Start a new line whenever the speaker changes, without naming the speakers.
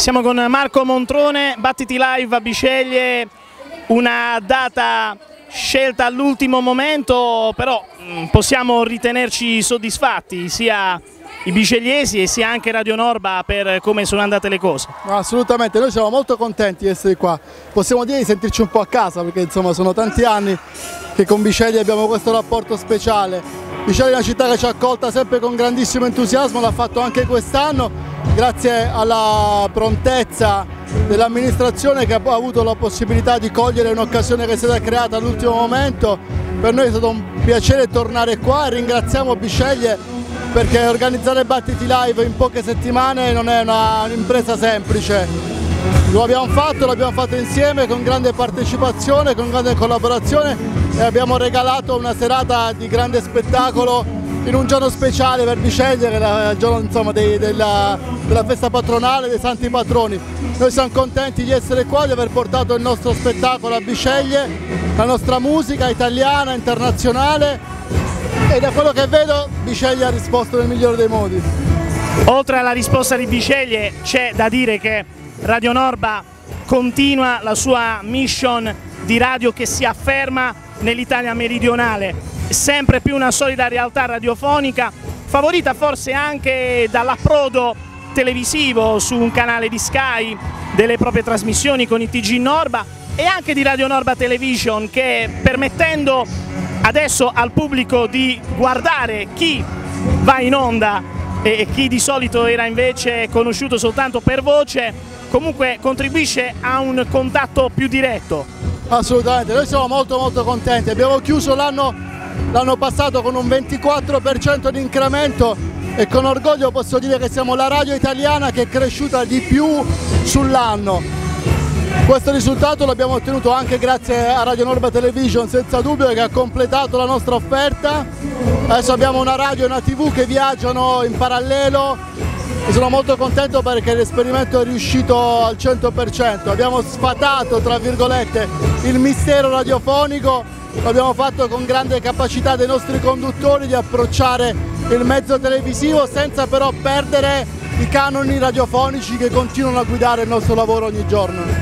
Siamo con Marco Montrone, Battiti Live a Biceglie, una data scelta all'ultimo momento, però mm, possiamo ritenerci soddisfatti sia i bicegliesi e sia anche Radio Norba per come sono andate le cose.
assolutamente, noi siamo molto contenti di essere qua, possiamo dire di sentirci un po' a casa perché insomma sono tanti anni che con Biceglie abbiamo questo rapporto speciale. Biceglie è una città che ci ha accolta sempre con grandissimo entusiasmo, l'ha fatto anche quest'anno grazie alla prontezza dell'amministrazione che ha avuto la possibilità di cogliere un'occasione che è stata creata all'ultimo momento. Per noi è stato un piacere tornare qua ringraziamo Bisceglie perché organizzare battiti live in poche settimane non è un'impresa semplice. Lo abbiamo fatto, l'abbiamo fatto insieme con grande partecipazione, con grande collaborazione e abbiamo regalato una serata di grande spettacolo in un giorno speciale per è il giorno insomma, dei, della, della, festa patronale dei santi patroni. Noi siamo contenti di essere qua, di aver portato il nostro spettacolo a Biceglie, la nostra musica italiana, internazionale e da quello che vedo Biceglie ha risposto nel migliore dei modi.
Oltre alla risposta di Biceglie c'è da dire che Radio Norba continua la sua mission di radio che si afferma nell'Italia meridionale sempre più una solida realtà radiofonica, favorita forse anche dall'approdo televisivo su un canale di Sky, delle proprie trasmissioni con i TG Norba e anche di Radio Norba Television che permettendo adesso al pubblico di guardare chi va in onda e chi di solito era invece conosciuto soltanto per voce, comunque contribuisce a un contatto più diretto.
Assolutamente, noi siamo molto molto contenti, abbiamo chiuso l'anno l'anno passato con un 24% di incremento e con orgoglio posso dire che siamo la radio italiana che è cresciuta di più sull'anno. Questo risultato l'abbiamo ottenuto anche grazie a Radio Norba Television senza dubbio che ha completato la nostra offerta. Adesso abbiamo una radio e una tv che viaggiano in parallelo e sono molto contento perché l'esperimento è riuscito al 100%. Abbiamo sfatato tra virgolette il mistero radiofonico l'abbiamo fatto con grande capacità dei nostri conduttori di approcciare il mezzo televisivo senza però perdere i canoni radiofonici che continuano a guidare il nostro lavoro ogni giorno.